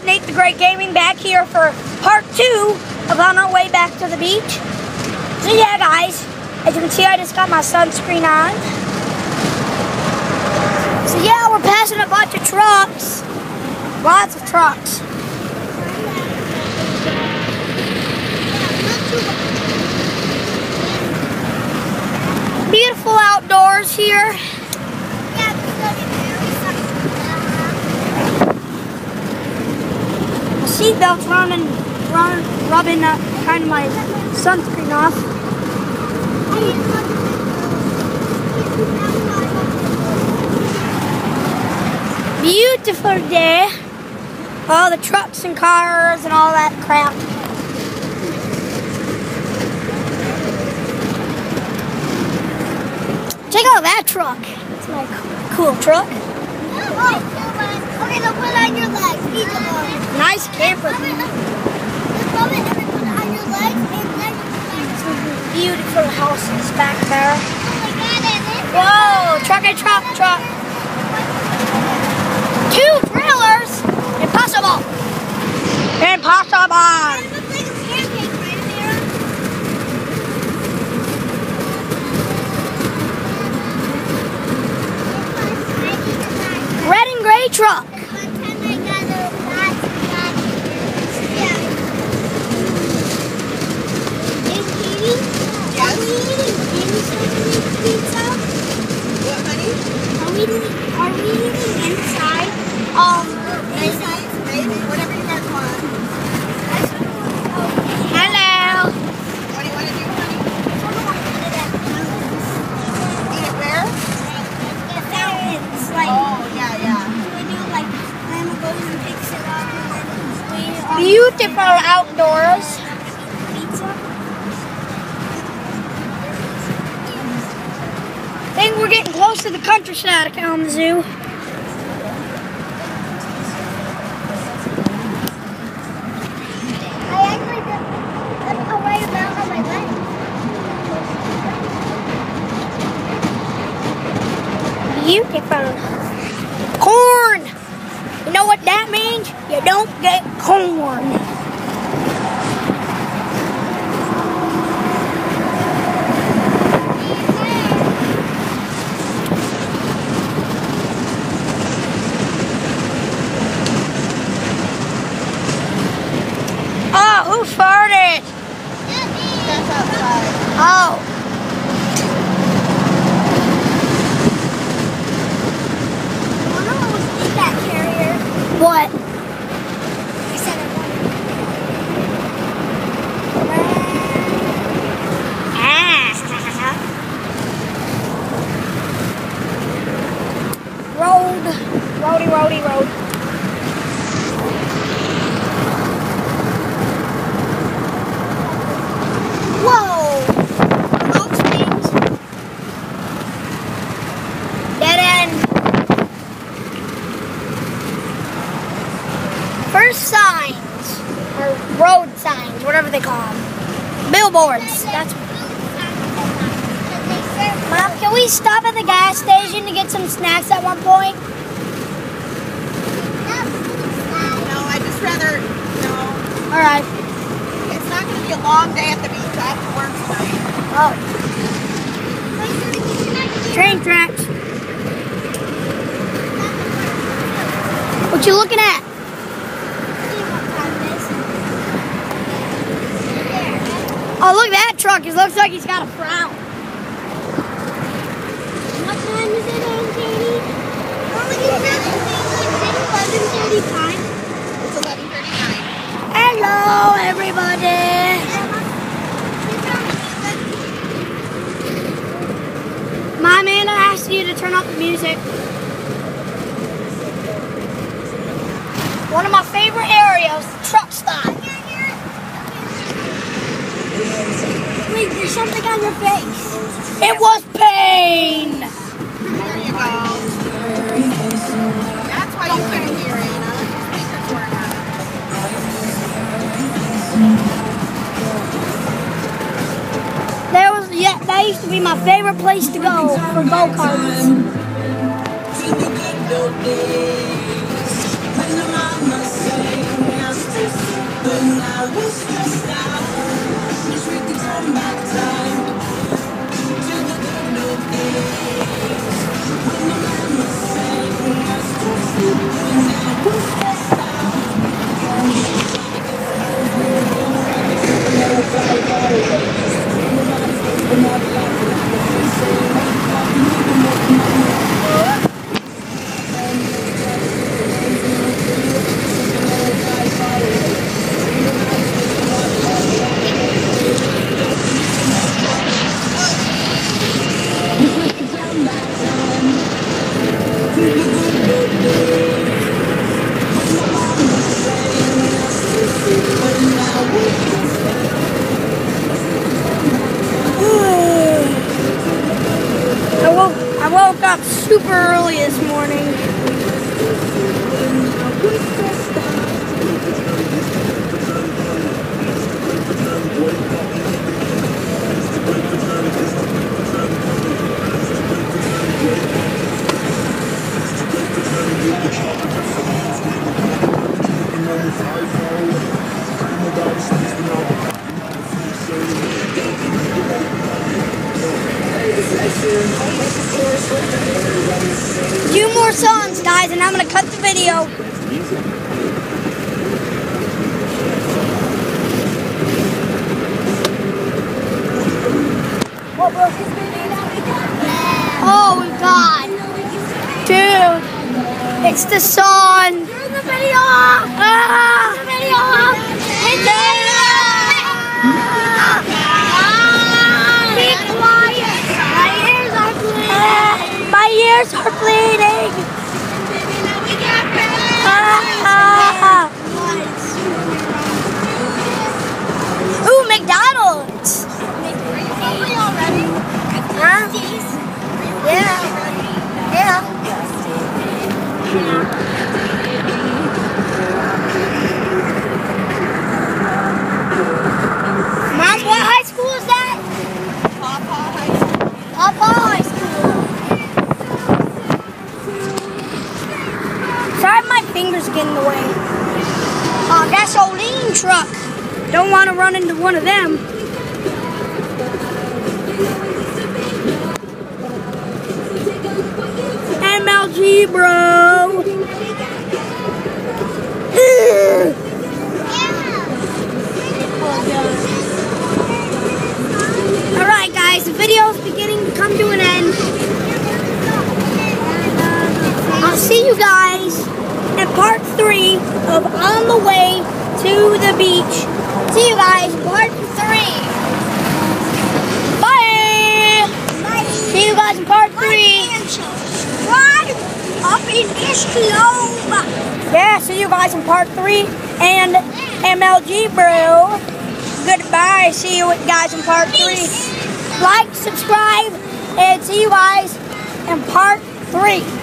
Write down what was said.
Nate the Great Gaming back here for part two of On Our Way Back to the Beach. So yeah guys, as you can see I just got my sunscreen on. So yeah, we're passing a bunch of trucks. Lots of trucks. Beautiful outdoors here. My seatbelt's running, run, rubbing uh, kind of my sunscreen off. Beautiful day. All the trucks and cars and all that crap. Check out that truck. It's my cool truck. Put on your legs, each. Nice camper. Beautiful houses back there. Whoa, truck and truck, truck. Two trailers? Impossible. Impossible. it looks like a pancake right in there. Red and gray truck. One time I got a lot, lot, yeah. Is Katie? Are we eating inside pizza? What, honey? Are we, are we eating inside? Um, inside? Maybe, whatever you guys want. Hello. What do you want to do, honey? Eat it where? The fountains, like, Oh, yeah, yeah. we do like, Grandma goes and picks it up and then we all Beautiful outdoors. I think we're getting close to the countryside of Kalamazoo. I actually did a right amount on my leg. Beautiful. Corn. You know what that means? You don't get corn. Oh, who farted? That's outside. Oh, One of them was in that carrier. what? I said it Road, roady, roady, road. Whoa! Dead end. First signs, or road signs, whatever they call them. Billboards. That's Mom, can we stop at the gas station to get some snacks at one point? No, I just rather, no. All right. It's not going to be a long day at the beach. I have to work tonight. Oh, train tracks. What you looking at? Oh, look at that truck. It looks like he's got a frown. What time is it on, Katie? Look at. It's 11:35. It's 11.39. Hello, everybody. My man asked you to turn up the music. One of my favorite areas, truck stop. Wait, there's something on your face. It was pain. There was yeah, that used to be my favorite place to go for go karts. Super early this morning. Two more songs, guys, and I'm gonna cut the video. Oh God. Dude, it's the song. Turn the video off. Ah! Turn the video off. It's fingers get in the way. Oh, gasoline truck. Don't want to run into one of them. MLG, bro. All right, guys, the video is beginning to come to an end. Uh, I'll see you guys part three of On the Way to the Beach. See you guys, part three. Bye. See you guys in part three. Subscribe up in this globe. Yeah, see you guys in part three and MLG, bro. Goodbye. See you guys in part three. Like, subscribe, and see you guys in part three.